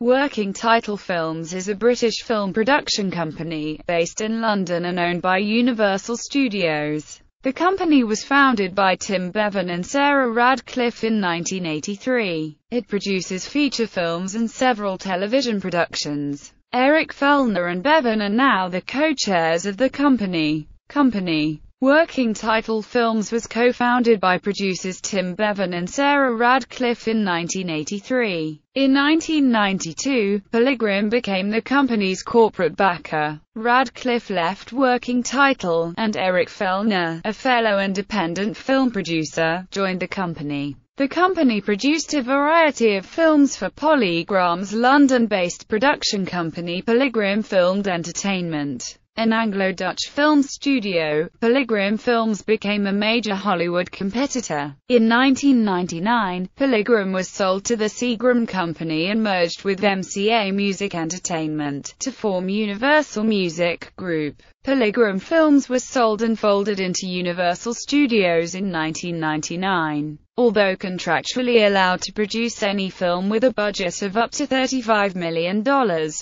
Working Title Films is a British film production company, based in London and owned by Universal Studios. The company was founded by Tim Bevan and Sarah Radclyffe in 1983. It produces feature films and several television productions. Eric Fellner and Bevan are now the co-chairs of the company. Company Working Title Films was co-founded by producers Tim Bevan and Sarah Radclyffe in 1983. In 1992, Polygram became the company's corporate backer. Radclyffe left Working Title, and Eric Fellner, a fellow independent film producer, joined the company. The company produced a variety of films for Polygram's London-based production company Polygram Filmed Entertainment. An Anglo-Dutch film studio, Polygram Films became a major Hollywood competitor. In 1999, Polygram was sold to the Seagram Company and merged with MCA Music Entertainment, to form Universal Music Group. Polygram Films was sold and folded into Universal Studios in 1999. Although contractually allowed to produce any film with a budget of up to $35 million,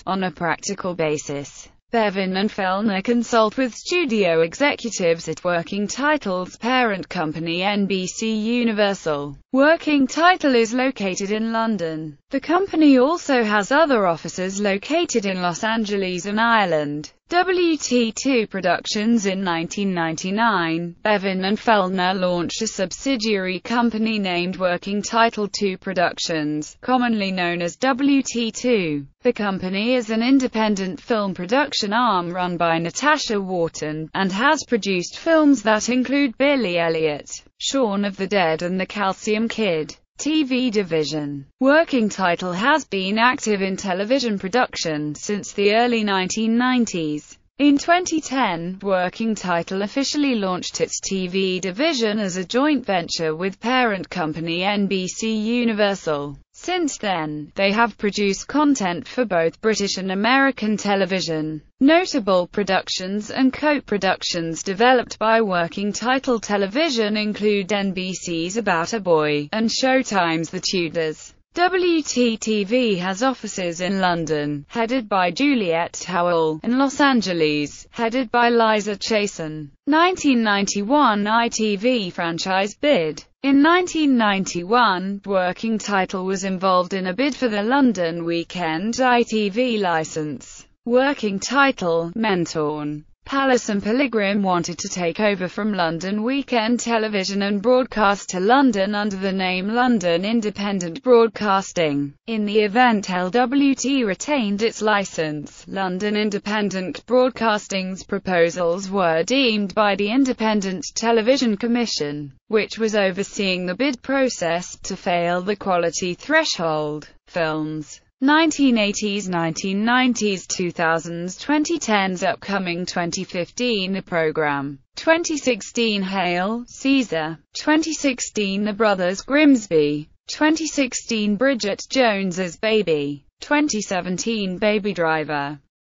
on a practical basis, Bevan and Fellner consult with studio executives at Working Title's parent company NBC Universal. Working Title is located in London. The company also has other offices located in Los Angeles and Ireland. WT2 Productions in 1999, Bevan and Fellner launched a subsidiary company named Working Title 2 Productions, commonly known as WT2. The company is an independent film production arm run by Natasha Wharton, and has produced films that include Billy Elliot, Shaun of the Dead and The Calcium Kid. TV division. Working Title has been active in television production since the early 1990s. In 2010, Working Title officially launched its TV division as a joint venture with parent company NBC Universal. Since then, they have produced content for both British and American television. Notable productions and co-productions developed by Working Title Television include NBC's About a Boy, and Showtime's The Tudors. WTTV has offices in London, headed by Juliet Howell, and Los Angeles, headed by Liza Chasin. 1991 ITV franchise bid. In 1991, Working Title was involved in a bid for the London Weekend ITV license. Working Title, Mentorn. Palace and Polygram wanted to take over from London Weekend Television and broadcast to London under the name London Independent Broadcasting. In the event LWT retained its license, London Independent Broadcasting's proposals were deemed by the Independent Television Commission, which was overseeing the bid process, to fail the quality threshold. Films 1980s 1990s 2000s 2010s Upcoming 2015 The Program. 2016 Hail, Caesar. 2016 The Brothers Grimsby. 2016 Bridget Jones's Baby. 2017 Baby Driver